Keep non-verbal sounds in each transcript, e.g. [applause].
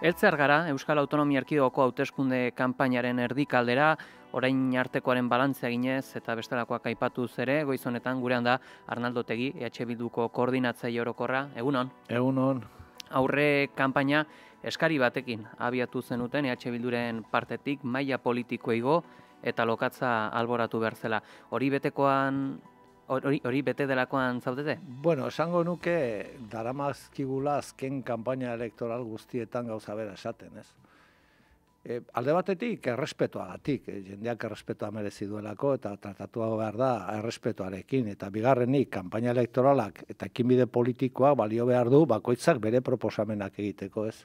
Eltzer gara Euskal Autonomia Erkidegoko hauteskunde kanpainaren erdikaldera, orain artekoaren balantzea ginez eta bestelakoak aipatu ere, goiz honetan gurean da Arnaldo Tegi, EH Bilduko koordinatzaile orokorra. Egunon. Egunon. Aurre kanpaina eskari batekin abiatu zenuten EH Bilduren partetik maila politikoigo eta lokatza alboratu behar zela. Hori betekoan hori, hori bete delakoan zaudete? Bueno, esango nuke daramazkigula azken kanpaina elektoral guztietan gauza bera esaten, ez? E, alde batetik, errespetoagatik, e, jendeak errespetoa merezi duelako, eta tratatua behar da errespetoarekin, eta bigarrenik, kanpaina elektoralak eta ekinbide politikoa balio behar du bakoitzak bere proposamenak egiteko, ez?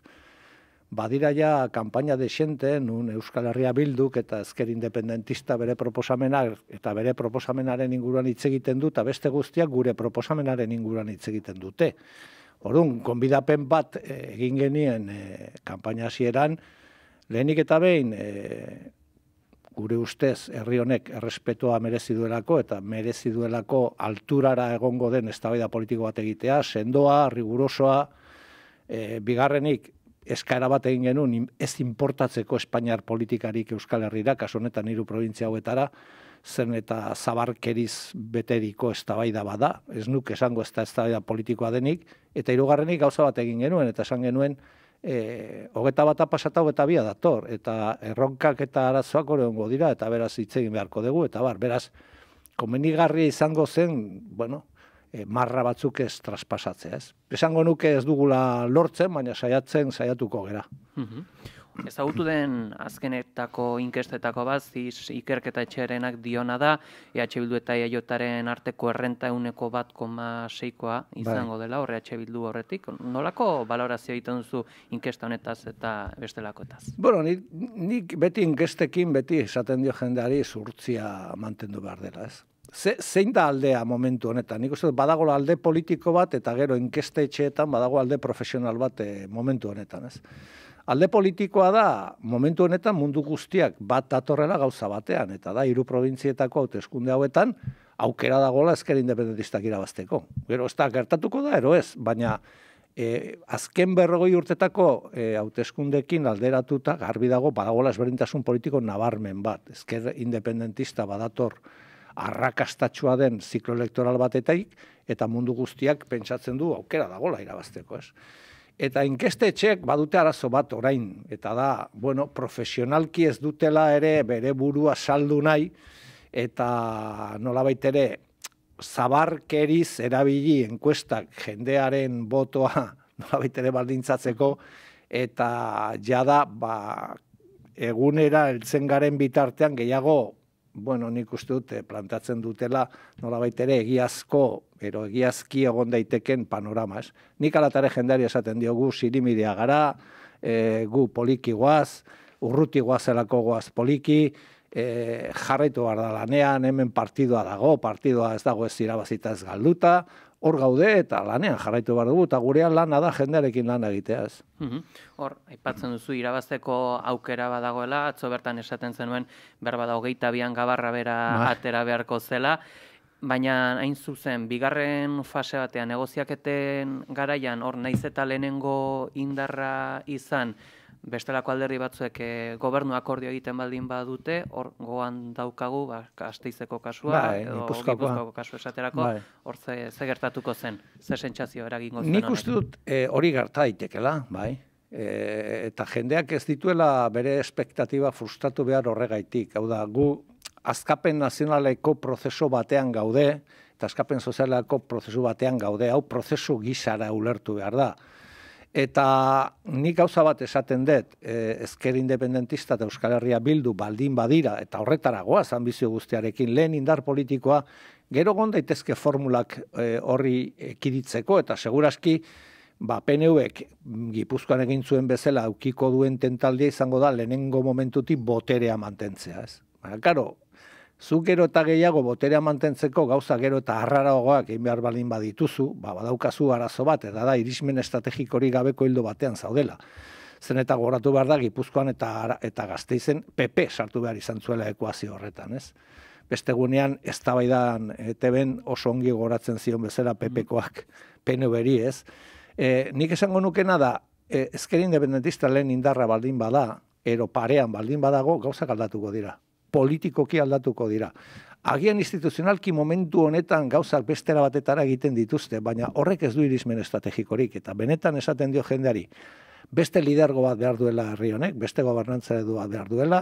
Badira ja kanpaina desente, nun Euskal Herria bilduk eta ezker independentista bere proposamenak eta bere proposamenaren inguruan hitz egiten du, eta beste guztiak gure proposamenaren inguruan hitz egiten dute. Orduan, konbidapen bat eh, egin genien e, kanpaina hasieran, lehenik eta behin, e, gure ustez herri honek errespetoa merezi duelako eta merezi duelako alturara egongo den eztabaida politiko bat egitea, sendoa, rigurosoa, e, bigarrenik eskaera bat egin genuen ez importatzeko Espainiar politikarik Euskal Herrira, kaso honetan hiru provintzia hauetara, zen eta zabarkeriz beteriko eztabaida bada, ez nuk esango ez da eztabaida politikoa denik, eta hirugarrenik gauza bat egin genuen, eta esan genuen, e, hogeta bat apasata hogeta bia dator, eta erronkak eta arazoak hori dira, eta beraz hitz egin beharko dugu, eta bar, beraz, komenigarria izango zen, bueno, e, marra batzuk ez traspasatzea, ez? Esango nuke ez dugula lortzen, baina saiatzen saiatuko gera. Mhm. Ezagutu den azkenetako inkestetako bat, ziz ikerketa etxearenak diona da, EH Bildu eta EAJaren arteko errenta euneko bat koma seikoa izango bai. dela, horre EH Bildu horretik. Nolako balorazio egiten duzu inkesta honetaz eta bestelakoetaz? Bueno, nik, nik beti inkestekin, beti esaten dio jendeari zurtzia mantendu behar dela, ez? Ze, zein da aldea momentu honetan? Nik uste badago alde politiko bat eta gero inkeste etxeetan badago alde profesional bat e, momentu honetan, ez? Alde politikoa da momentu honetan mundu guztiak bat datorrela gauza batean eta da hiru probintzietako hauteskunde hauetan aukera dagoela ezker independentistak irabazteko. Gero ez da gertatuko da ero ez, baina e, azken berrogoi urtetako e, hauteskundekin alderatuta garbi dago badagoela ezberdintasun politiko nabarmen bat. Ezker independentista badator arrakastatxua den ziklo elektoral batetik, eta mundu guztiak pentsatzen du aukera dagola irabazteko, ez? Eta inkeste etxek badute arazo bat orain, eta da, bueno, profesionalki ez dutela ere bere burua saldu nahi, eta nola ere, zabarkeriz erabili enkuestak jendearen botoa [laughs] nola ere baldintzatzeko, eta jada, ba, egunera eltzen garen bitartean gehiago bueno, nik uste dut eh, plantatzen dutela nola ere egiazko, ero egiazki egon daiteken panorama, ez? Nik alatare jendari esaten diogu sirimidia gara, e, gu poliki guaz, urruti guazelako guaz poliki, e, jarraitu behar da lanean, hemen partidua dago, partidua ez dago ez irabazita ez galduta, hor gaude eta lanean jarraitu behar dugu, eta gurean lana da jendearekin lan egitea ez. Mhm. Hor, aipatzen duzu irabazteko aukera badagoela, atzo bertan esaten zenuen, behar bada hogeita bian gabarra bera ba. atera beharko zela, baina hain zuzen, bigarren fase batean negoziaketen garaian, hor, naiz eta lehenengo indarra izan, bestelako alderri batzuek e, gobernu akordio egiten baldin badute, hor goan daukagu, ba, kasteizeko kasua, bai, edo gipuzkoako kasu esaterako, bai. hor ze, ze gertatuko zen, ze sentsazio eragingo zen Nik uste dut e, hori gerta daitekela, bai, e, eta jendeak ez dituela bere espektatiba frustratu behar horregaitik, hau da, gu azkapen nazionaleko prozeso batean gaude, eta azkapen sozialeko prozesu batean gaude, hau prozesu gizara ulertu behar da. Eta nik gauza bat esaten dut, e, ezker independentista eta Euskal Herria bildu baldin badira, eta horretara goaz ambizio guztiarekin lehen indar politikoa, gero daitezke formulak e, horri ekiditzeko, eta seguraski, ba, PNUek gipuzkoan egin zuen bezala aukiko duen tentaldia izango da lehenengo momentutik boterea mantentzea, ez? Baina, karo, zu gero eta gehiago boterea mantentzeko gauza gero eta harraragoak egin behar balin badituzu, ba, badaukazu arazo bat, eta da irismen estrategikori gabeko hildo batean zaudela. Zen eta goratu behar da, Gipuzkoan eta, eta gazteizen PP sartu behar izan zuela ekuazio horretan, ez? Beste gunean, ez tabaidan eteben oso ongi goratzen zion bezala PPkoak PNU beri, ez? E, nik esango nukena da, e, ezker independentista lehen indarra baldin bada, ero parean baldin badago, gauzak aldatuko dira. Politikoki aldatuko dira. Agian instituzionalki momentu honetan gauzak bestera batetara egiten dituzte, baina horrek ez du irismen estrategikorik, eta benetan esaten dio jendeari, beste lidergo bat behar duela herri honek, beste gobernantza edu bat behar duela,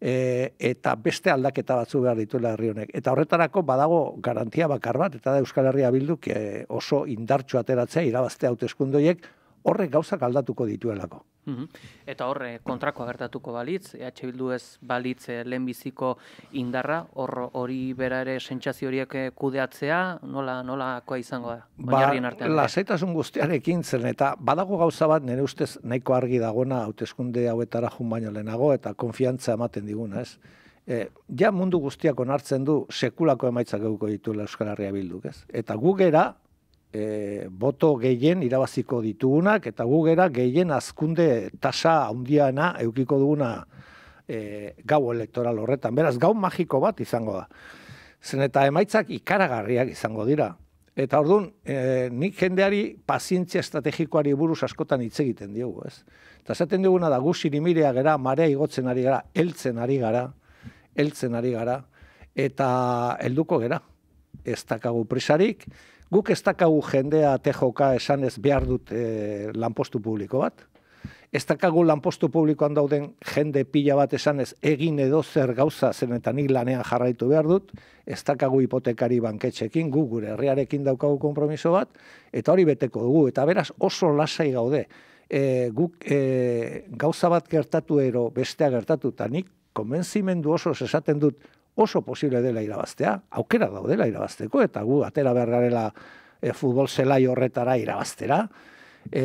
e, eta beste aldaketa batzu behar dituela herri honek. Eta horretarako badago garantia bakar bat, eta da Euskal Herria bilduk e, oso indartxo ateratzea irabazte hauteskundoiek horrek gauzak aldatuko dituelako. Eta horre kontrako agertatuko balitz, EH Bildu ez balitz eh, lehenbiziko indarra, hor hori bera ere sentsazio horiek eh, kudeatzea, nola nolakoa izango da? Ba, lasaitasun guztiarekin zen, eta badago gauza bat nire ustez nahiko argi dagona hauteskunde hauetara jun baino lehenago, eta konfiantza ematen diguna, ez? E, ja mundu guztiak onartzen du sekulako emaitzak eguko ditu Euskal Herria Bilduk, ez? Eta gugera, e, boto gehien irabaziko ditugunak eta gu gera gehien azkunde tasa handiana eukiko duguna e, gau elektoral horretan. Beraz, gau magiko bat izango da. Zen eta emaitzak ikaragarriak izango dira. Eta orduan, e, nik jendeari pazientzia estrategikoari buruz askotan hitz egiten diogu, ez? Eta zaten duguna da, gu sinimirea gara, marea igotzen ari gara, heltzen ari gara, heltzen ari gara, eta helduko gera. Ez dakagu prisarik, Guk ez dakagu jendea tejoka esanez behar dut e, lanpostu publiko bat. Ez dakagu lanpostu publikoan dauden jende pila bat esanez egin edo zer gauza zen eta nik lanean jarraitu behar dut. Ez dakagu hipotekari banketxekin, gu gure herriarekin daukagu kompromiso bat, eta hori beteko dugu. Eta beraz oso lasai gaude. E, guk e, gauza bat gertatu ero bestea gertatu, eta nik konbentzimendu oso esaten dut oso posible dela irabaztea, aukera daudela irabazteko, eta gu atera behar garela e, futbol zelai horretara irabaztera. E,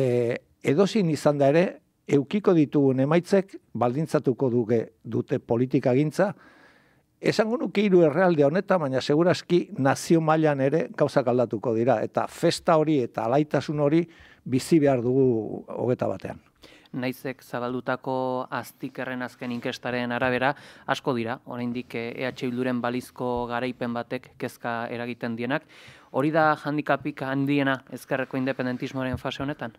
edozin izan da ere, eukiko ditugun emaitzek baldintzatuko duke, dute politika gintza, Esango nuke hiru errealde honetan, baina segurazki nazio mailan ere gauzak aldatuko dira. Eta festa hori eta alaitasun hori bizi behar dugu hogeta batean naizek zabaldutako aztikerren azken inkestaren arabera, asko dira, oraindik EH e Bilduren balizko garaipen batek kezka eragiten dienak. Hori da handikapik handiena ezkerreko independentismoaren fase honetan?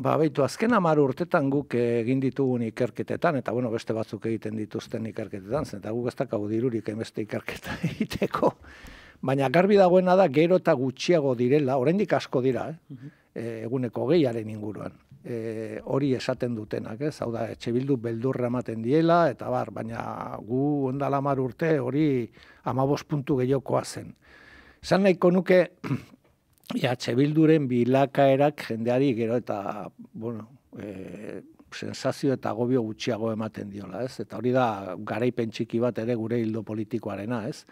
Ba, baitu, azken amar urtetan guk egin ditugun ikerketetan, eta bueno, beste batzuk egiten dituzten ikerketetan, eta guk ez dakago dirurik emeste ikerketa [laughs] egiteko. Baina garbi dagoena da, gero eta gutxiago direla, oraindik asko dira, eh? Eh eguneko gehiaren inguruan e, hori esaten dutenak, ez? Hau da, etxe bildu beldurra ematen diela, eta bar, baina gu ondala urte hori amabos puntu gehiokoa zen. Zan nahiko nuke, ja, [clears throat] etxe bilduren bilakaerak jendeari gero eta, bueno, e, sensazio eta gobio gutxiago ematen diola, ez? Eta hori da, garaipen txiki bat ere gure hildo politikoarena, ez?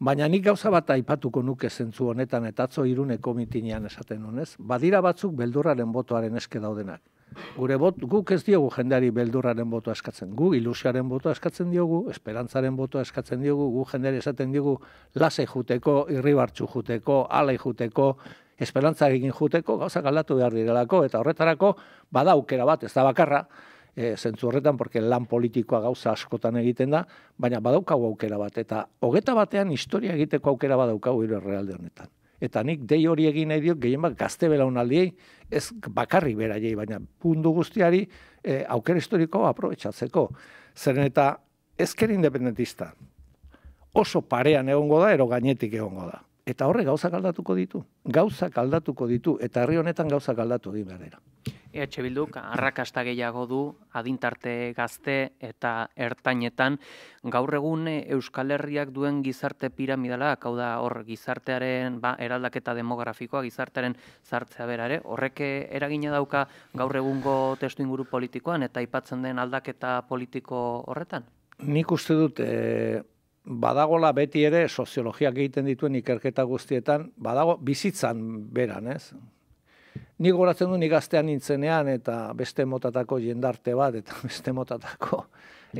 Baina nik gauza bat aipatuko nuke zentzu honetan eta atzo iruneko mitinean esaten honez. Badira batzuk beldurraren botoaren eske daudenak. Gure bot, guk ez diogu jendeari beldurraren botoa eskatzen. Gu ilusiaren botoa eskatzen diogu, esperantzaren botoa eskatzen diogu, gu jendeari esaten diogu lasei juteko, irribartzu juteko, alei juteko, esperantza egin juteko, gauza aldatu behar direlako, eta horretarako bada aukera bat, ez da bakarra, e, zentzu horretan, porque lan politikoa gauza askotan egiten da, baina badaukagu aukera bat, eta hogeta batean historia egiteko aukera badaukagu hiru realde honetan. Eta nik dei hori egin nahi diot, gehien bat gazte belaunaldiei, ez bakarri beraiei, baina pundu guztiari e, aukera historikoa aprobetsatzeko. Zeren eta ezker independentista oso parean egongo da, ero gainetik egongo da. Eta horre gauzak aldatuko ditu. Gauzak aldatuko ditu, eta herri honetan gauzak aldatu egin behar EH Bilduk arrakasta gehiago du adintarte gazte eta ertainetan gaur egun Euskal Herriak duen gizarte piramidala, hau da hor gizartearen ba, eraldaketa demografikoa, gizartearen zartzea berare, horrek eragina dauka gaur egungo testu inguru politikoan eta aipatzen den aldaketa politiko horretan? Nik uste dut e, badagola beti ere soziologiak egiten dituen ikerketa guztietan, badago bizitzan beran, ez? Ni goratzen du ni gaztean nintzenean eta beste motatako jendarte bat eta [laughs] beste motatako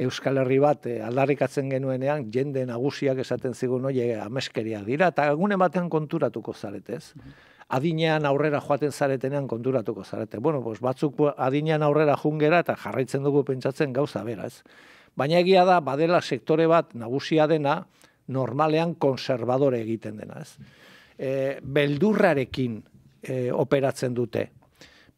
Euskal Herri bat e, aldarrikatzen genuenean jende nagusiak esaten zigun hoe ameskeriak dira eta egune batean konturatuko zaretez. Adinean aurrera joaten zaretenean konturatuko zarete. Bueno, pues batzuk adinean aurrera jungera eta jarraitzen dugu pentsatzen gauza bera, ez. Baina egia da badela sektore bat nagusia dena normalean konservadore egiten dena, ez. E, beldurrarekin e, operatzen dute.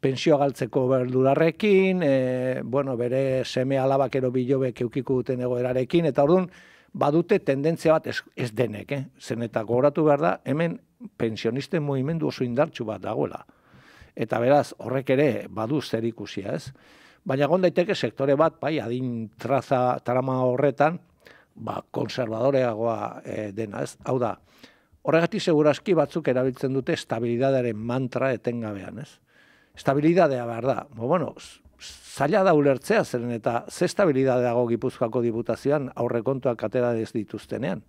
pensio galtzeko berdurarrekin, e, bueno, bere seme alabakero bilobek eukiko duten egoerarekin, eta orduan, badute tendentzia bat ez, ez denek, eh? zen eta gogoratu behar da, hemen pensionisten movimendu oso indartsu bat dagoela. Eta beraz, horrek ere badu zer ikusia, ez? Baina egon daiteke sektore bat, bai, adin traza tarama horretan, ba, konservadoreagoa e, dena, ez? Hau da, horregatik segurazki batzuk erabiltzen dute estabilidadearen mantra etengabean, ez? Estabilidadea behar da. Bo, bueno, zaila da ulertzea zeren eta ze estabilidade dago Gipuzkoako diputazioan aurrekontuak atera ez dituztenean.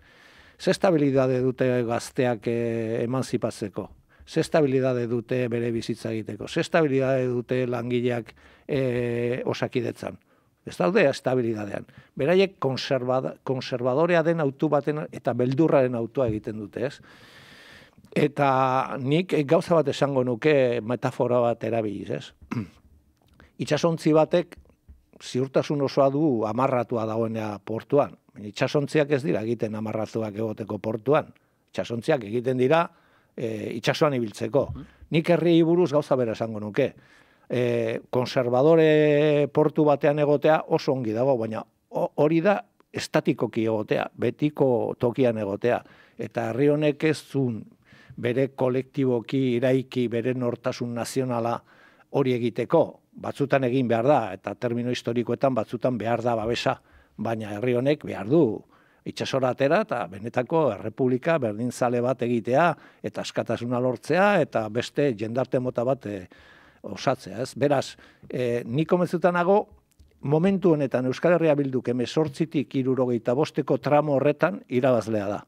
Ze estabilidade dute gazteak eh, emanzipatzeko. Ze estabilidade dute bere bizitza egiteko. Ze estabilidade dute langileak eh, osakidetzan. Ez daude estabilidadean. Beraiek konservadorea den autu baten eta beldurraren autua egiten dute, ez? Eta nik gauza bat esango nuke metafora bat erabiliz, ez? [clears throat] itxasontzi batek ziurtasun osoa du amarratua dagoenea portuan. Itxasontziak ez dira egiten amarratuak egoteko portuan. Itxasontziak egiten dira e, itxasoan ibiltzeko. Nik herri buruz gauza bera esango nuke. E, konservadore portu batean egotea oso ongi dago, baina hori da estatikoki egotea, betiko tokian egotea. Eta herri honek ez zun bere kolektiboki iraiki, bere nortasun nazionala hori egiteko, batzutan egin behar da, eta termino historikoetan batzutan behar da babesa, baina herri honek behar du itxasora atera eta benetako errepublika berdintzale bat egitea eta askatasuna lortzea eta beste jendarte mota bat e, osatzea. Ez? Beraz, e, ni nago momentu honetan Euskal Herria bilduk emezortzitik irurogeita bosteko tramo horretan irabazlea da.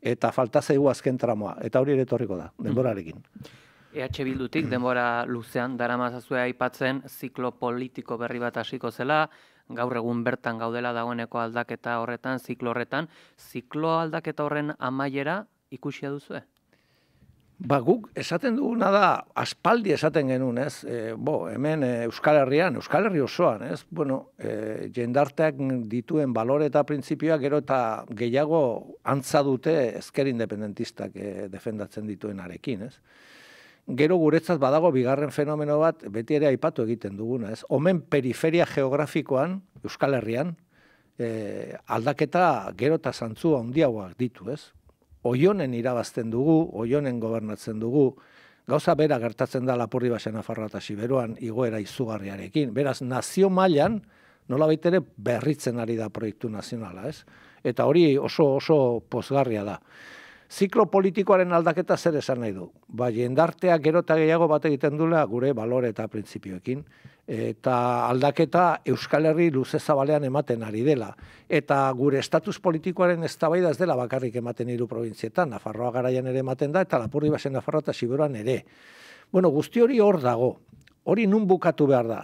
Eta falta zaigu azken tramoa. Eta hori ere torriko da, mm. denborarekin. EH Bildutik denbora luzean daramazazua aipatzen ziklo politiko berri bat hasiko zela, gaur egun bertan gaudela dagoeneko aldaketa horretan, ziklo horretan, ziklo aldaketa horren amaiera ikusia duzue? Ba, guk esaten duguna da, aspaldi esaten genuen, ez? E, bo, hemen e, Euskal Herrian, Euskal Herri osoan, ez? Bueno, e, jendarteak dituen balore eta printzipioa gero eta gehiago antza dute ezker independentistak e, defendatzen dituen arekin, ez? gero guretzat badago bigarren fenomeno bat beti ere aipatu egiten duguna, ez? Omen periferia geografikoan Euskal Herrian e, aldaketa gero eta zantzu handiagoak ditu, ez? Oionen irabazten dugu, oionen gobernatzen dugu, gauza bera gertatzen da Lapurdi Basen Afarra eta Siberuan igoera izugarriarekin. Beraz, nazio mailan nola baitere berritzen ari da proiektu nazionala, ez? Eta hori oso oso pozgarria da ziklo politikoaren aldaketa zer esan nahi du. Ba, jendartea gero eta gehiago bat egiten dula gure balore eta printzipioekin. Eta aldaketa Euskal Herri luze zabalean ematen ari dela. Eta gure estatus politikoaren eztabaida ez dela bakarrik ematen hiru provintzietan, Nafarroa garaian ere ematen da, eta Lapurri basen Nafarroa eta Siberuan ere. Bueno, guzti hori hor dago. Hori nun bukatu behar da.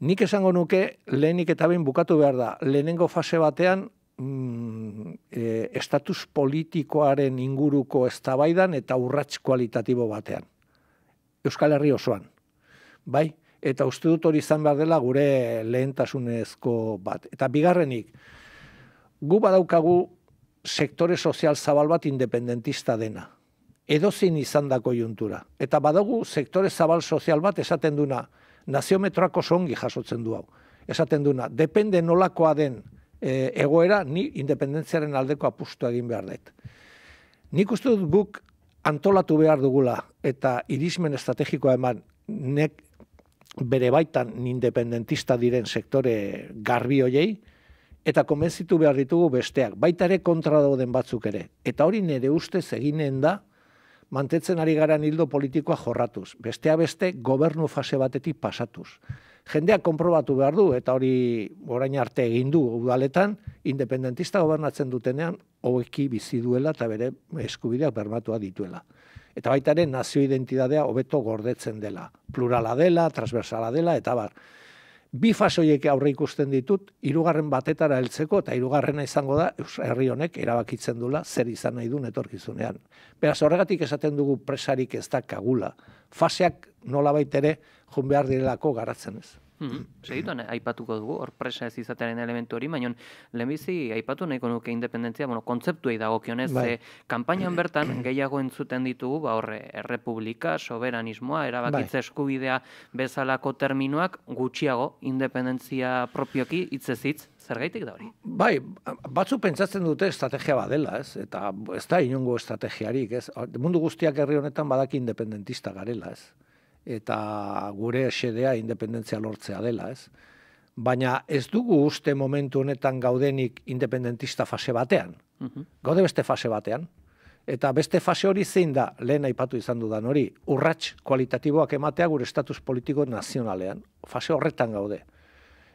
Nik esango nuke lehenik eta behin bukatu behar da. Lehenengo fase batean mm, e, estatus politikoaren inguruko eztabaidan eta urrats kualitatibo batean. Euskal Herri osoan. Bai? Eta uste dut hori izan behar dela gure lehentasunezko bat. Eta bigarrenik, gu badaukagu sektore sozial zabal bat independentista dena. Edozin izan dako juntura. Eta badagu sektore zabal sozial bat esaten duna, naziometroako songi jasotzen du hau. Esaten duna, depende nolakoa den e, egoera ni independentziaren aldeko apustu egin behar dut. Nik uste dut guk antolatu behar dugula eta irismen estrategikoa eman nek bere baitan independentista diren sektore garbi hoiei eta konbentzitu behar ditugu besteak, baita ere kontra dauden batzuk ere. Eta hori nire ustez eginen da, mantetzen ari gara hildo politikoa jorratuz. Bestea beste, gobernu fase batetik pasatuz jendeak konprobatu behar du, eta hori orain arte egin du udaletan, independentista gobernatzen dutenean, hobeki bizi duela eta bere eskubideak bermatua dituela. Eta baita ere nazio identidadea hobeto gordetzen dela. Plurala dela, transversala dela, eta bar. Bi fasoiek aurre ikusten ditut, hirugarren batetara heltzeko eta hirugarrena izango da herri honek erabakitzen dula zer izan nahi du etorkizunean. Beraz horregatik esaten dugu presarik ez da kagula. Faseak nola baitere jun behar direlako garatzen ez. Hmm. Segituan, aipatuko dugu, hor presa ez izatearen elementu hori, baina lehenbizi aipatu nahiko nuke independentzia, bueno, kontzeptuei dago kionez, bai. kampainan bertan [clears throat] gehiago entzuten ditugu, ba horre, errepublika, soberanismoa, erabakitze bai. eskubidea bezalako terminoak gutxiago independentzia propioki hitzezitz, zergaitik da hori? Bai, batzu pentsatzen dute estrategia badela, ez? Eta ez da inongo estrategiarik, ez? Mundu guztiak herri honetan badaki independentista garela, ez? Eta gure esedea independentzia lortzea dela, ez? Baina ez dugu uste momentu honetan gaudenik independentista fase batean. Mhm. Gaude beste fase batean. Eta beste fase hori zein da, lehen aipatu izan dudan hori, urrats kualitatiboak ematea gure estatus politiko nazionalean. Fase horretan gaude.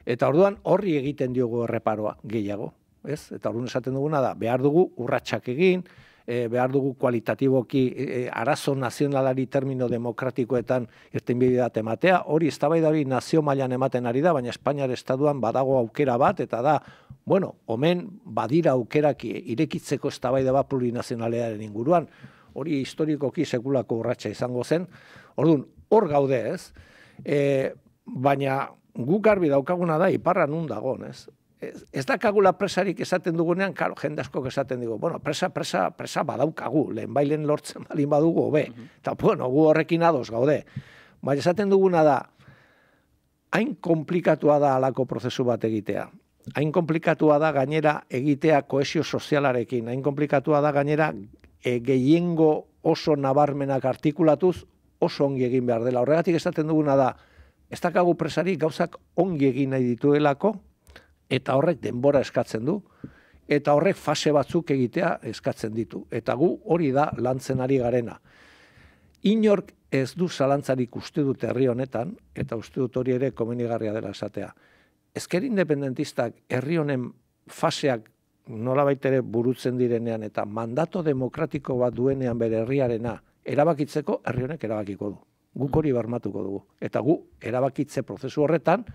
Eta orduan horri egiten diogu erreparoa gehiago. Ez? Eta orduan esaten duguna da, behar dugu urratsak egin, e, behar dugu kualitatiboki e, arazo nazionalari termino demokratikoetan irten bidat ematea, hori ez hori nazio mailan ematen ari da, baina Espainiar Estaduan badago aukera bat, eta da, bueno, omen badira aukeraki irekitzeko ez bat plurinazionalearen inguruan, hori historikoki sekulako urratsa izango zen, orduan, hor gaude ez, e, baina guk garbi daukaguna da iparra nun dagoen, ez? Ez da kagula presarik esaten dugunean, karo, jende asko esaten dugu, bueno, presa, presa, presa badaukagu, lehen bailen lortzen balin badugu, be, mm eta, bueno, gu horrekin ados gaude. Baina esaten duguna da, hain komplikatua da alako prozesu bat egitea. Hain komplikatua da gainera egitea koesio sozialarekin, hain komplikatua da gainera e, gehiengo oso nabarmenak artikulatuz oso ongi egin behar dela. Horregatik esaten duguna da, ez dakagu presarik gauzak ongi egin nahi dituelako, eta horrek denbora eskatzen du, eta horrek fase batzuk egitea eskatzen ditu. Eta gu hori da lantzen ari garena. Inork ez du zalantzarik uste dut herri honetan, eta uste dut hori ere komenigarria dela esatea. Ezker independentistak herri honen faseak nola baitere burutzen direnean, eta mandato demokratiko bat duenean bere herriarena, erabakitzeko herri honek erabakiko du. Guk hori barmatuko dugu. Eta gu erabakitze prozesu horretan,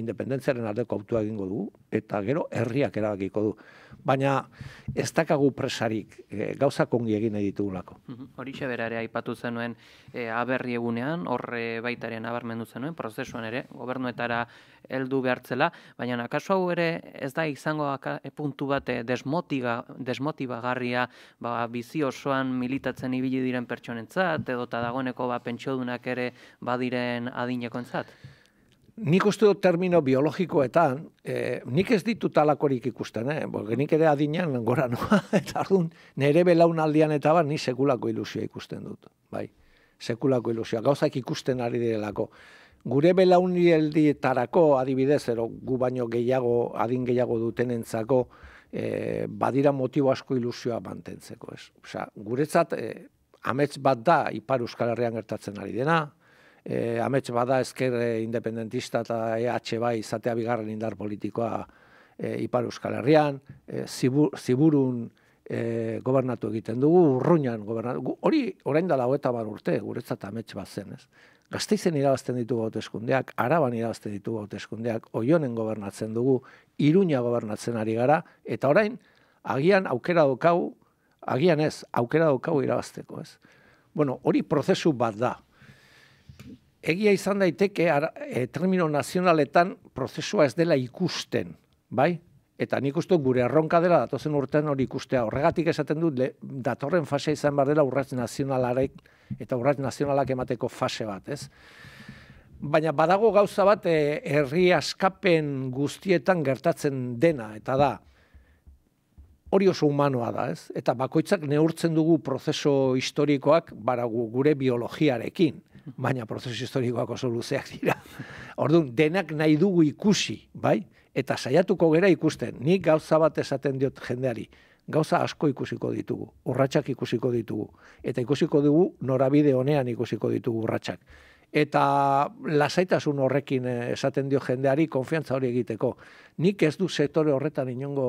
independentziaren aldeko autua egingo du eta gero herriak erabakiko du. Baina ez dakagu presarik e, gauza kongi egin nahi ditugulako. Horixe berare aipatu zenuen e, aberri egunean, horre baitaren abarmendu zenuen, prozesuan ere, gobernuetara heldu behartzela, baina akaso hau ere ez da izango e, puntu bat e, desmotiga, desmotibagarria ba, bizi osoan militatzen ibili diren pertsonentzat, edo eta dagoeneko ba, pentsiodunak ere badiren adinekoentzat? Nik uste dut termino biologikoetan, e, nik ez ditu talakorik ikusten, eh? Bo, nik ere adinean gora noa, [laughs] eta ardun, nire belaunaldian eta bat, ni sekulako ilusioa ikusten dut, bai, sekulako ilusioa, gauzak ikusten ari direlako. Gure belaunaldietarako adibidez, ero gu baino gehiago, adin gehiago dutenentzako, e, badira motibo asko ilusioa mantentzeko, ez? Osea, guretzat, e, amets bat da, Ipar Euskal Herrian gertatzen ari dena, e, amets bada ezker independentista eta EH bai izatea bigarren indar politikoa e, Ipar Euskal Herrian, e, ziburun e, gobernatu egiten dugu, urruñan gobernatu, hori orain dala hoeta bar urte, guretzat amets bat zen, ez? Gazteizen irabazten ditugu hauteskundeak, araban irabazten ditugu hauteskundeak, oionen gobernatzen dugu, iruña gobernatzen ari gara, eta orain, agian aukera daukau, agian ez, aukera daukau irabazteko, ez? Bueno, hori prozesu bat da, egia izan daiteke e, termino nazionaletan prozesua ez dela ikusten, bai? Eta nik uste gure erronka dela datozen urtean hori ikustea. Horregatik esaten dut datorren fase izan behar dela urratz nazionalarek eta urratz nazionalak emateko fase bat, ez? Baina badago gauza bat e, herri askapen guztietan gertatzen dena, eta da, hori oso humanoa da, ez? Eta bakoitzak neurtzen dugu prozeso historikoak baragu gure biologiarekin baina prozesu historikoak oso luzeak dira. Orduan, denak nahi dugu ikusi, bai? Eta saiatuko gera ikusten, nik gauza bat esaten diot jendeari, gauza asko ikusiko ditugu, urratsak ikusiko ditugu, eta ikusiko dugu norabide honean ikusiko ditugu urratsak. Eta lasaitasun horrekin eh, esaten dio jendeari konfiantza hori egiteko. Nik ez du sektore horretan inongo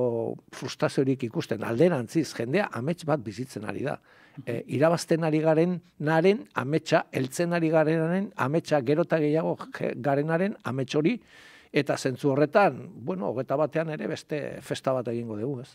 frustraziorik ikusten, alderantziz, jendea amets bat bizitzen ari da e, irabazten ari garen naren ametsa, eltzen ari garenaren ametsa gerota gehiago garenaren amets hori Eta zentzu horretan, bueno, hogeta batean ere beste festa bat egingo dugu, ez?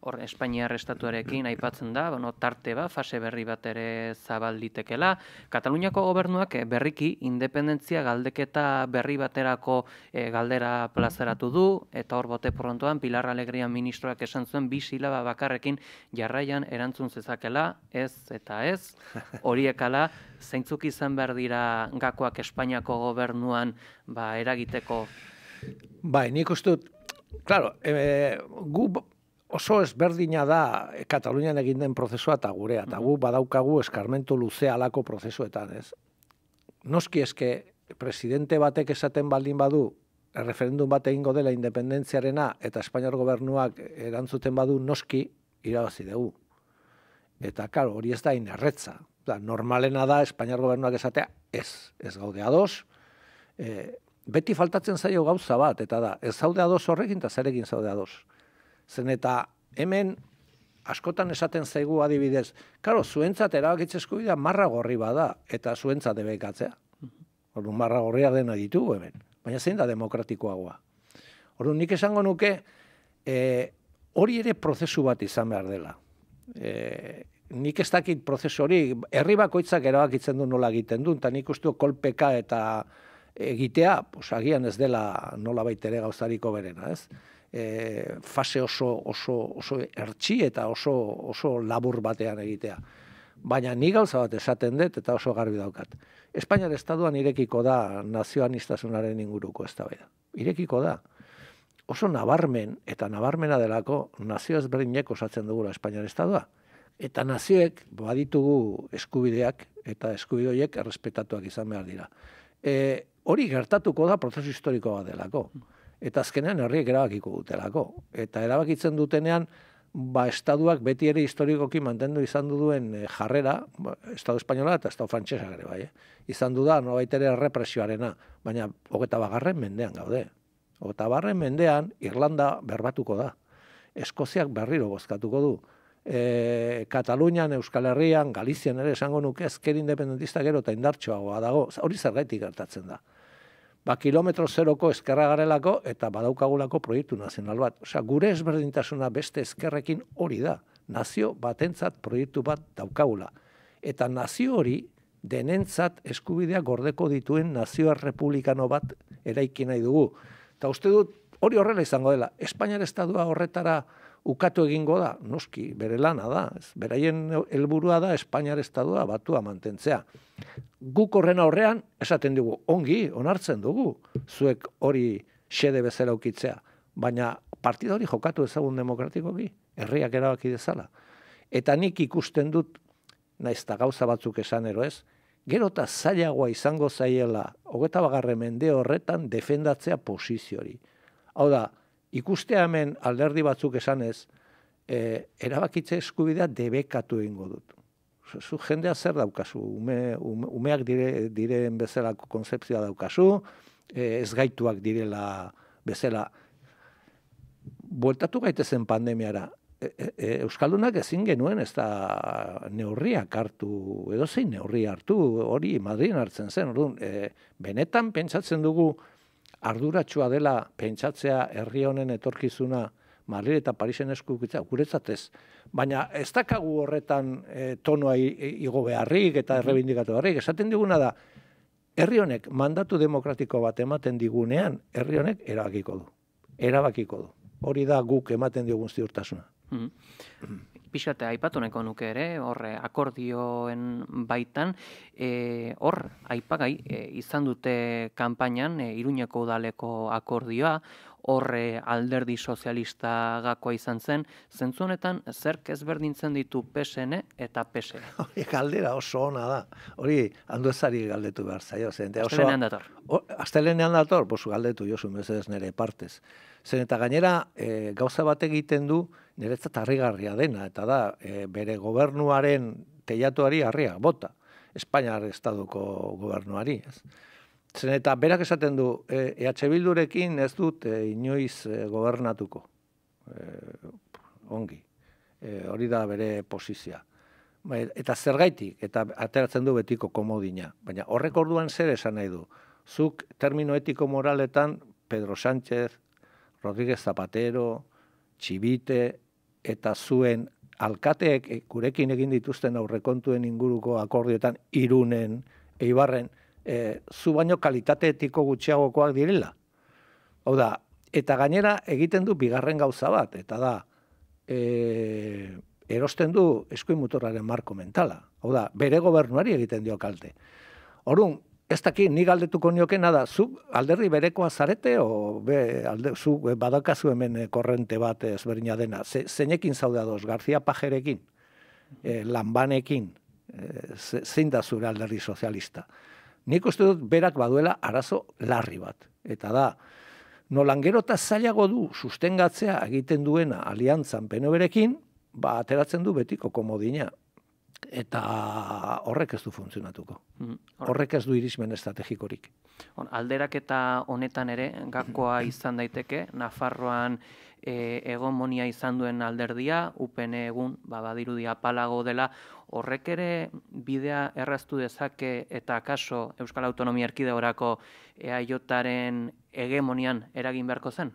Hor, Espainiar estatuarekin aipatzen da, bueno, tarte ba, fase berri bat ere zabalditekela. Kataluniako gobernuak eh, berriki independentzia galdeketa berri baterako e, galdera plazaratu du, eta hor bote prontoan Pilar Alegria ministroak esan zuen bi silaba bakarrekin jarraian erantzun zezakela, ez eta ez, horiekala, zeintzuk izan behar dira gakoak Espainiako gobernuan ba, eragiteko? Bai, nik uste dut, claro, e, gu oso ezberdina da Katalunian egin den prozesua eta gurea, eta gu badaukagu eskarmentu luzea alako prozesuetan, ez? Noski eske, presidente batek esaten baldin badu, referendum bat egingo dela independentziarena eta Espainiar gobernuak erantzuten badu noski irabazi dugu. Eta, karo, hori ez da inerretza. Da, normalena da Espainiar gobernuak esatea, ez, ez gaude ados. E, beti faltatzen zaio gauza bat, eta da, ez zaude ados horrekin, eta zarekin zaude ados. Zen eta hemen askotan esaten zaigu adibidez, karo, zuentzat erabakitze eskubidea marra gorri bada, eta zuentzat debekatzea. Orduan marra gorria dena ditugu hemen. Baina zein da demokratikoagoa. Orduan nik esango nuke, e, hori ere prozesu bat izan behar dela. E, nik ez dakit prozesu hori, herri bakoitzak erabakitzen du nola egiten du, eta nik uste kolpeka eta egitea, pues, agian ez dela nola baitere gauzariko berena, ez? E, fase oso, oso, oso ertxi eta oso, oso labur batean egitea. Baina ni gauza bat esaten dut eta oso garbi daukat. Espainiar estaduan irekiko da nazioan iztasunaren inguruko ez da Irekiko da. Oso nabarmen eta nabarmena delako nazio ezberdinek osatzen dugula Espainiar estadua. Eta nazioek baditugu eskubideak eta eskubidoiek errespetatuak izan behar dira. E, hori gertatuko da prozesu historiko bat delako eta azkenean herriek erabakiko dutelako. Eta erabakitzen dutenean, ba, estaduak beti ere historikoki mantendu izan du duen eh, jarrera, ba, estadu espainola eta estadu frantxesak ere, bai, eh? izan du da, no ere represioarena, baina hogeta bagarren mendean gaude. Hogeta bagarren mendean, Irlanda berbatuko da. Eskoziak berriro bozkatuko du. E, Katalunian, Euskal Herrian, Galizian ere esango nuke, ezker independentista gero eta indartxoagoa dago. Hori zergaitik gertatzen da ba, kilometro zeroko eskerra garelako eta badaukagulako proiektu nazional bat. Osea, gure ezberdintasuna beste eskerrekin hori da. Nazio batentzat proiektu bat daukagula. Eta nazio hori denentzat eskubidea gordeko dituen nazioa republikano bat eraiki nahi dugu. Eta uste dut hori horrela izango dela. Espainiar estadua horretara ukatu egingo da, noski, bere lana da. Ez, beraien helburua da Espainiar estadua batua mantentzea. Guk horren aurrean, esaten dugu, ongi, onartzen dugu, zuek hori xede bezala ukitzea. Baina partida hori jokatu ezagun demokratikoki, herriak erabaki dezala. Eta nik ikusten dut, naiz eta gauza batzuk esan ero ez, gero eta zailagoa izango zaiela, hogeta bagarre mende horretan defendatzea poziziori. Hau da, ikustea hemen alderdi batzuk esanez, e, erabakitze eskubidea debekatu egingo dut. Zu jendea zer daukazu, ume, umeak dire, diren bezalako konzeptzioa daukazu, e, ez gaituak direla bezala. Bueltatu gaitezen pandemiara, e, e, e, Euskaldunak ezin genuen ez da neurriak hartu, edo zein neurri hartu, hori Madrien hartzen zen, orduan, e, benetan pentsatzen dugu, arduratsua dela pentsatzea herri honen etorkizuna Madrid eta Parisen eskukitza, guretzat ez. Baina ez dakagu horretan e, tonoa igo beharrik eta errebindikatu beharrik. Esaten diguna da, herri honek mandatu demokratiko bat ematen digunean, herri honek erabakiko du. Erabakiko du. Hori da guk ematen digun ziurtasuna. Mm pixate aipatu neko nuke ere, hor akordioen baitan, e, hor aipagai e, izan dute kanpainan e, Iruñeko udaleko akordioa, horre alderdi sozialista gakoa izan zen, zentzu honetan zerk ezberdintzen ditu PSN eta PSE. [laughs] Hori galdera oso ona da. Hori handu galdetu behar zaio. Astelenean dator. Astelenean dator, bosu galdetu josu mesedez nere partez. Zen eta gainera e, gauza bat egiten du niretzat harrigarria dena, eta da e, bere gobernuaren teiatuari harria, bota. Espainiar estaduko gobernuari. Ez. Zen eta berak esaten du, e, EH Bildurekin ez dut e, inoiz e, gobernatuko. E, ongi. E, hori da bere posizia. Ba, eta zergaitik, eta ateratzen du betiko komodina. Baina horrek orduan zer esan nahi du. Zuk termino etiko moraletan Pedro Sánchez, Rodríguez Zapatero, Txibite, eta zuen alkateek e, gurekin egin dituzten aurrekontuen inguruko akordioetan irunen, eibarren, e, zu baino kalitate etiko gutxiagokoak direla. Hau da, eta gainera egiten du bigarren gauza bat, eta da, e, erosten du eskuin muturraren marko mentala. Hau da, bere gobernuari egiten dio kalte. Orduan, ez daki, ni galdetuko niokena da, zu alderri berekoa zarete, o be, alde, zu badakazu hemen eh, korrente bat ezberdina dena, Ze, zeinekin zaude ados, Garzia Pajerekin, e, Lanbanekin, e, zein da zure alderri sozialista. Nik uste dut berak baduela arazo larri bat. Eta da, nolan gero eta zailago du sustengatzea egiten duena aliantzan penoberekin, ba, ateratzen du betiko komodina eta horrek ez du funtzionatuko. Mm, horrek ez du irismen estrategikorik. On, alderak eta honetan ere, gakoa [clears throat] izan daiteke, Nafarroan e, egomonia izan duen alderdia, UPN egun, ba, badirudia palago dela, horrek ere bidea erraztu dezake eta kaso Euskal Autonomia Erkideorako EAJaren hegemonian eragin beharko zen?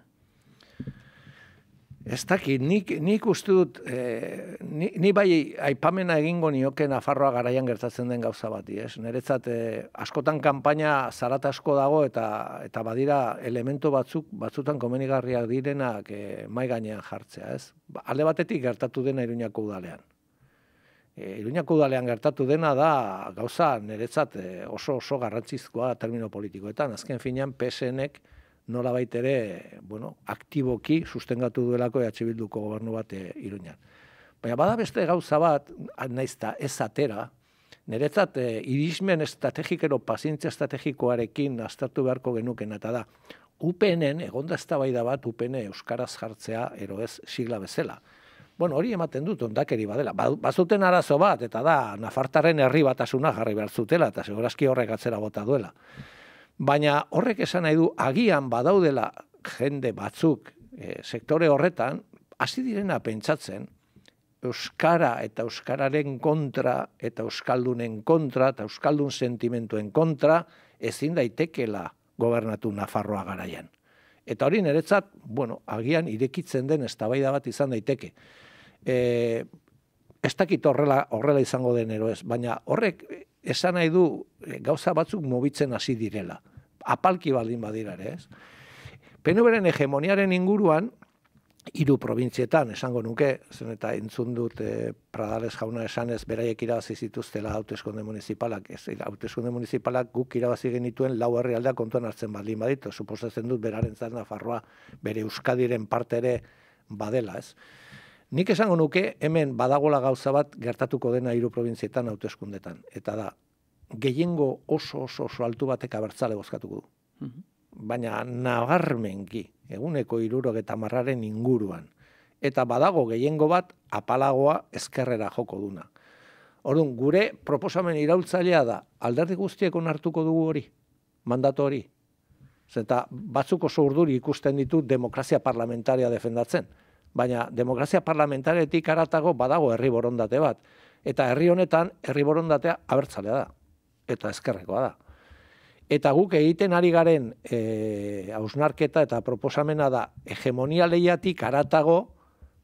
Ez dakit, nik, nik uste dut, e, ni, ni, bai aipamena egingo nioke Nafarroa garaian gertatzen den gauza bati, ez? Neretzat, e, askotan kanpaina zarat asko dago eta eta badira elementu batzuk, batzutan komenigarriak direnak e, mai gainean jartzea, ez? Ba, alde batetik gertatu dena Iruñako udalean. E, Iruñako udalean gertatu dena da gauza niretzat oso oso garrantzizkoa termino politikoetan. Azken finean, PSNek, nola baitere, bueno, aktiboki sustengatu duelako EH Bilduko gobernu bat e, iruñan. Baina bada beste gauza bat, naizta ez atera, niretzat e, irismen estrategikero, pazientzia estrategikoarekin aztertu beharko genuken, eta da, UPN-en, egonda ez da bat, UPN Euskaraz jartzea, ero ez sigla bezala. Bueno, hori ematen dut, ondakeri badela. Ba, bazuten arazo bat, eta da, Nafartaren herri batasuna jarri behar zutela, eta segurazki horrek atzera bota duela. Baina horrek esan nahi du agian badaudela jende batzuk e, sektore horretan hasi direna pentsatzen euskara eta euskararen kontra eta euskaldunen kontra eta euskaldun sentimentuen kontra ezin daitekela gobernatu Nafarroa garaian. Eta hori niretzat, bueno, agian irekitzen den eztabaida bat izan daiteke. E, ez dakit horrela, horrela izango den ero ez, baina horrek esan nahi du eh, gauza batzuk mobitzen hasi direla. Apalki baldin badira ere, ez? PNVren hegemoniaren inguruan, hiru probintzietan, esango nuke, zen eta entzun dut e, Pradales jauna esanez, beraiek irabazi zituztela hauteskunde municipalak, ez, hauteskunde municipalak guk irabazi genituen lau herrialdea kontuan hartzen baldin baditu, suposatzen dut beraren zaren Nafarroa, bere Euskadiren parte ere badela, ez? Nik esango nuke hemen badagola gauza bat gertatuko dena hiru probintzietan hauteskundetan eta da gehiengo oso oso oso altu batek abertzale bozkatuko du. Mhm. Baina nagarmenki, eguneko iruro eta marraren inguruan. Eta badago gehiengo bat apalagoa ezkerrera joko duna. Orduan, gure proposamen iraultzailea da, alderdi guztiek onartuko dugu hori, mandatu hori. Zeta batzuk oso urduri ikusten ditu demokrazia parlamentaria defendatzen. Baina demokrazia parlamentarietik aratago badago herri borondate bat. Eta herri honetan herri borondatea abertzalea da eta ezkerrekoa da. Eta guk egiten ari garen e, hausnarketa eta proposamena da hegemonia lehiatik aratago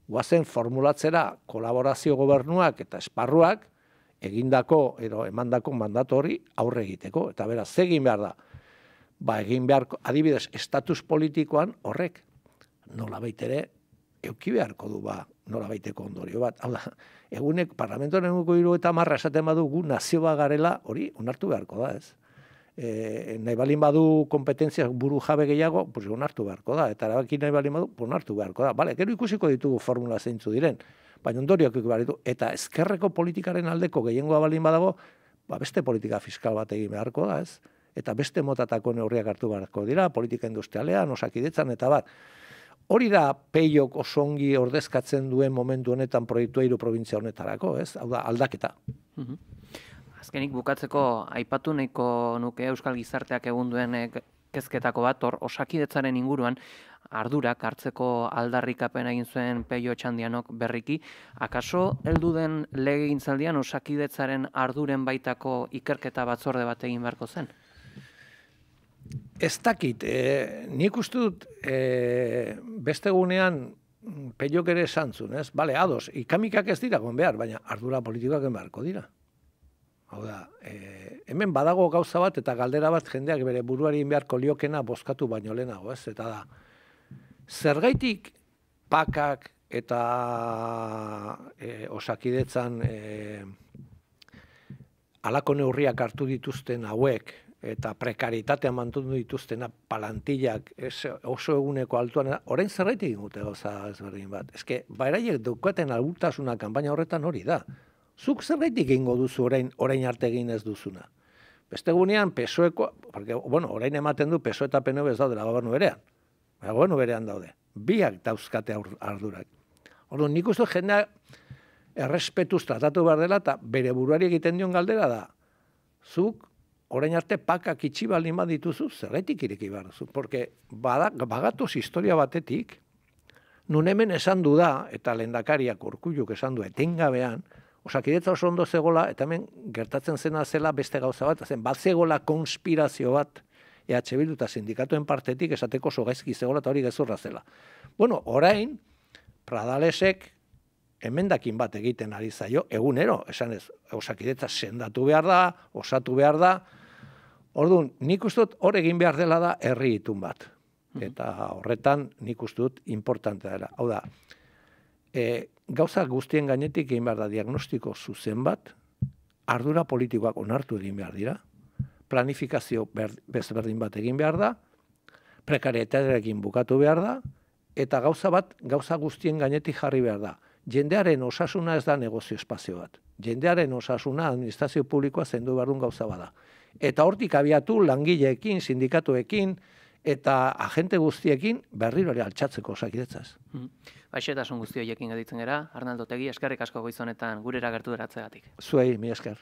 guazen formulatzera kolaborazio gobernuak eta esparruak egindako edo emandako mandatu hori aurre egiteko. Eta beraz, egin behar da? Ba, egin behar, adibidez, estatus politikoan horrek nola baitere euki beharko du ba, nola baiteko ondorio bat. Hau da, egunek parlamentoan eguko iru eta marra esaten badu gu nazio garela hori onartu beharko da, ez? E, nahi balin badu kompetentzia buru jabe gehiago, pues onartu beharko da, eta erabaki nahi balin badu, onartu beharko da. Bale, gero ikusiko ditugu formula zeintzu diren, baina ondorioak ikusi ditu, eta ezkerreko politikaren aldeko gehiengoa balin badago, ba beste politika fiskal bat egin beharko da, ez? Eta beste motatako neurriak hartu beharko dira, politika industrialean, osakidetzan, eta bat. Hori da peiok osongi ordezkatzen duen momentu honetan proiektua hiru provintzia honetarako, ez? Hau da, aldaketa. Mhm. Azkenik bukatzeko aipatu nahiko nuke Euskal Gizarteak egun duen eh, kezketako bat, hor osakidetzaren inguruan, ardurak hartzeko aldarrikapen egin zuen peio txandianok berriki. Akaso, heldu den lege gintzaldian osakidetzaren arduren baitako ikerketa batzorde bat egin beharko zen? Ez dakit, e, nik uste dut e, beste gunean peiok ere esantzun, ez? Bale, ados, ikamikak ez dira gon behar, baina ardura politikoak beharko dira. Hau da, e, hemen badago gauza bat eta galdera bat jendeak bere buruari beharko liokena bozkatu baino lehenago, ez? Eta da, zergaitik pakak eta e, osakidetzan e, alako neurriak hartu dituzten hauek, eta prekaritatea mantundu dituztena palantillak oso eguneko altuan, orain zerraitik ingute gauza ezberdin bat. Eske, bairaiek dukaten albutasuna kanpaina horretan hori da. Zuk zerraitik ingo duzu orain, orain arte egin ez duzuna. Beste gunean, pesoeko, porque, bueno, orain ematen du peso eta PNV ez daudela gobernu berean. Gobernu berean daude. Biak dauzkate ardurak. Ordu, nik uste jendea errespetuz tratatu behar dela eta bere buruari egiten dion galdera da. Zuk orain arte pakak itxi baldin badituzu, zerretik ireki behar duzu. Porque bagatuz historia batetik, nun hemen esan du da, eta lendakariak urkulluk esan du etengabean, osakidetza oso ondo zegola, eta hemen gertatzen zena zela beste gauza bat, zen bat zegola konspirazio bat, EH Bildu eta sindikatuen partetik esateko oso gaizki zegola eta hori gezurra zela. Bueno, orain, Pradalesek emendakin bat egiten ari zaio, egunero, esan ez, osakidetza sendatu behar da, osatu behar da, Orduan, nik uste dut hor egin behar dela da herri itun bat. Mhm. Eta horretan nik uste dut importantea dela. Hau da, e, gauza guztien gainetik egin behar da diagnostiko zuzen bat, ardura politikoak onartu egin behar dira, planifikazio bezberdin bat egin behar da, prekarietarekin bukatu behar da, eta gauza bat, gauza guztien gainetik jarri behar da. Jendearen osasuna ez da negozio espazio bat. Jendearen osasuna administrazio publikoa zendu behar gauza bada eta hortik abiatu langileekin, sindikatuekin eta agente guztiekin berriro ere altxatzeko osakidetzaz. Hmm. Baixetasun guzti horiekin gaditzen gara, Arnaldo Tegi, eskerrik asko goizonetan gurera gertu deratzegatik. Zuei, mi esker.